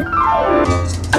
Obrigada.